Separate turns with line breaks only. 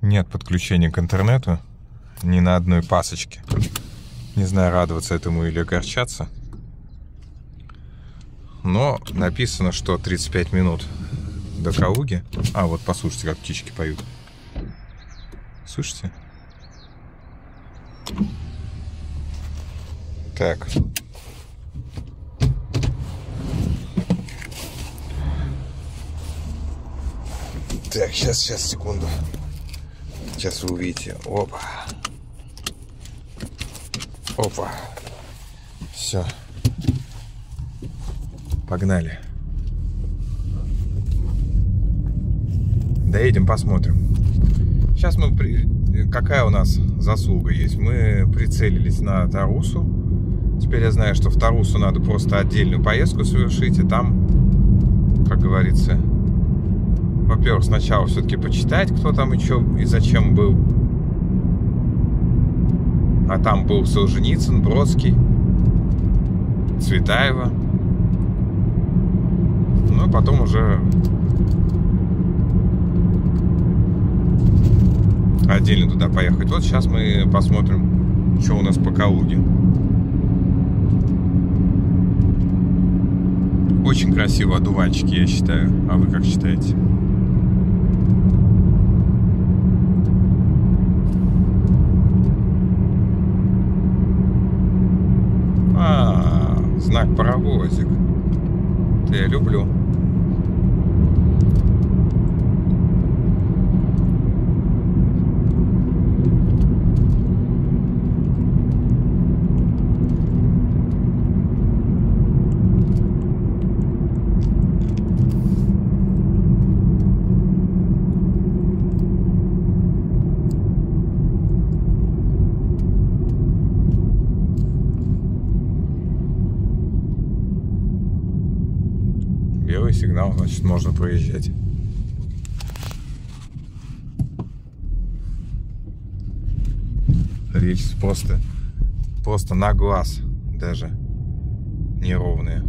Нет подключения к интернету ни на одной пасочке. Не знаю, радоваться этому или огорчаться. Но написано, что 35 минут до Калуги. А, вот послушайте, как птички поют. Слышите? Так. Так, сейчас, сейчас, секунду. Сейчас вы увидите. Опа. Опа. Все. Погнали. Доедем, посмотрим. Сейчас мы... При... Какая у нас заслуга есть? Мы прицелились на Тарусу. Теперь я знаю, что в Тарусу надо просто отдельную поездку совершить. И там, как говорится, во-первых, сначала все-таки почитать, кто там и что, и зачем был. А там был Солженицын, Бродский, Цветаева. Ну, и потом уже отдельно туда поехать. Вот сейчас мы посмотрим, что у нас по Калуге. Очень красиво одуванчики, я считаю. А вы как считаете? А, знак паровозик. Это я люблю. Белый сигнал, значит, можно проезжать. Рельсы просто, просто на глаз даже неровные.